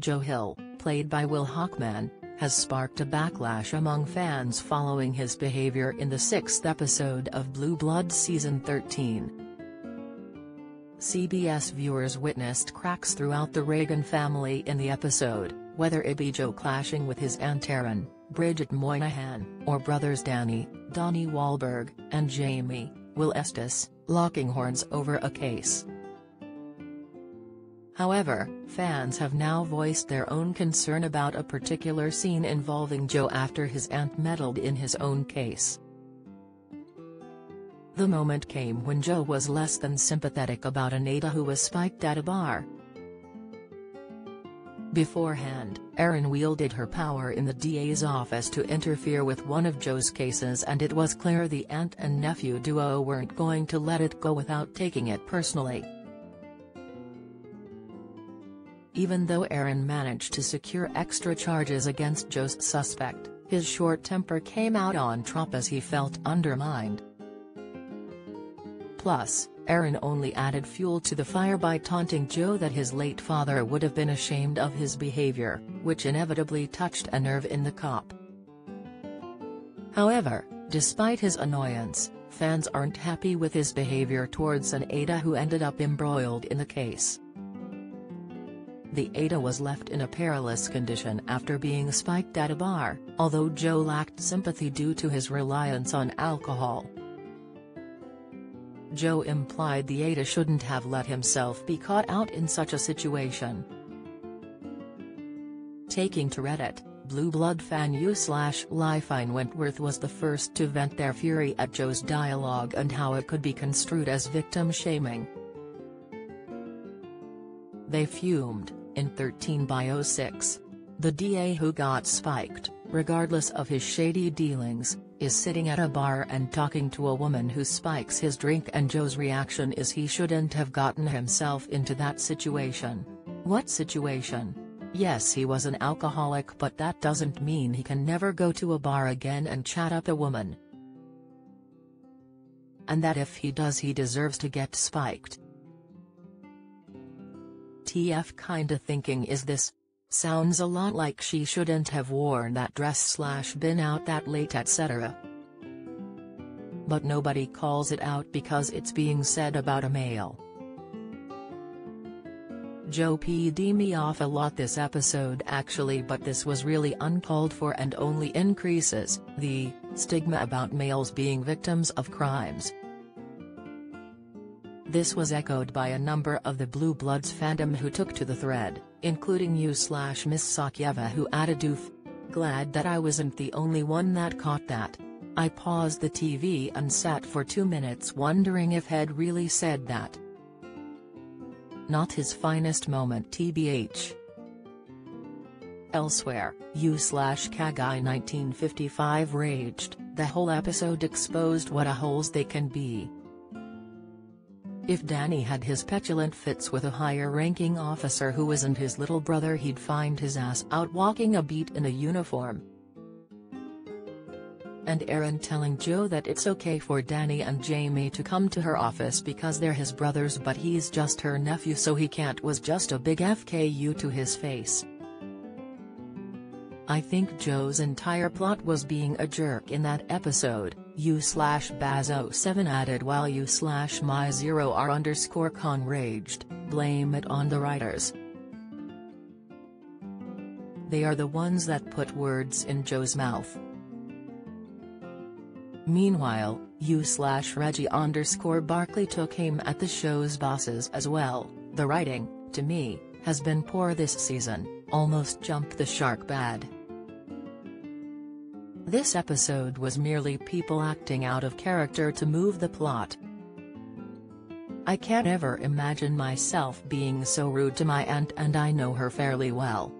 Joe Hill, played by Will Hochman, has sparked a backlash among fans following his behavior in the sixth episode of Blue Bloods season 13. CBS viewers witnessed cracks throughout the Reagan family in the episode, whether it be Joe clashing with his aunt Erin, Bridget Moynahan, or brothers Danny, Donnie Wahlberg, and Jamie, Will Estes, locking horns over a case. However, fans have now voiced their own concern about a particular scene involving Joe after his aunt meddled in his own case. The moment came when Joe was less than sympathetic about an ADA who was spiked at a bar. Beforehand, Erin wielded her power in the DA's office to interfere with one of Joe's cases and it was clear the aunt and nephew duo weren't going to let it go without taking it personally. Even though Erin managed to secure extra charges against Joe's suspect, his short temper came out on Trump as he felt undermined. Plus, Erin only added fuel to the fire by taunting Joe that his late father would have been ashamed of his behavior, which inevitably touched a nerve in the cop. However, despite his annoyance, fans aren't happy with his behavior towards an ADA who ended up embroiled in the case. The ADA was left in a perilous condition after being spiked at a bar, although Joe lacked sympathy due to his reliance on alcohol. Joe implied the ADA shouldn't have let himself be caught out in such a situation. Taking to Reddit, Blue Blood fan slash Lifine Wentworth was the first to vent their fury at Joe's dialogue and how it could be construed as victim shaming. They fumed, in 13 by 06. The DA who got spiked, regardless of his shady dealings, is sitting at a bar and talking to a woman who spikes his drink and Joe's reaction is he shouldn't have gotten himself into that situation. What situation? Yes he was an alcoholic but that doesn't mean he can never go to a bar again and chat up a woman. And that if he does he deserves to get spiked. TF kinda thinking is this, Sounds a lot like she shouldn't have worn that dress slash been out that late etc. But nobody calls it out because it's being said about a male. Joe PD me off a lot this episode actually but this was really uncalled for and only increases the stigma about males being victims of crimes. This was echoed by a number of the Blue Bloods fandom who took to the thread, including you slash Miss Sakyeva who added oof. Glad that I wasn't the only one that caught that. I paused the TV and sat for two minutes wondering if Head really said that. Not his finest moment tbh. Elsewhere, you slash Kagai 1955 raged, the whole episode exposed what a holes they can be. If Danny had his petulant fits with a higher-ranking officer who isn't his little brother he'd find his ass out walking a beat in a uniform. And Erin telling Joe that it's okay for Danny and Jamie to come to her office because they're his brothers but he's just her nephew so he can't was just a big FKU to his face. I think Joe's entire plot was being a jerk in that episode, u slash Bazo7 added while u slash my 0 r underscore con raged, blame it on the writers. They are the ones that put words in Joe's mouth. Meanwhile, u slash Reggie underscore Barkley took aim at the show's bosses as well, the writing, to me, has been poor this season, almost jumped the shark bad. This episode was merely people acting out of character to move the plot. I can't ever imagine myself being so rude to my aunt and I know her fairly well.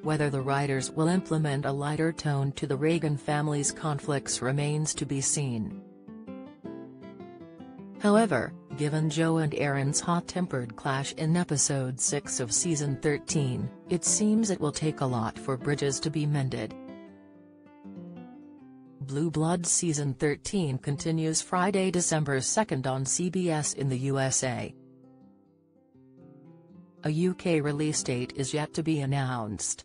Whether the writers will implement a lighter tone to the Reagan family's conflicts remains to be seen. However, given Joe and Erin's hot-tempered clash in episode 6 of season 13, it seems it will take a lot for bridges to be mended. Blue Blood Season 13 continues Friday, December 2 on CBS in the USA. A UK release date is yet to be announced.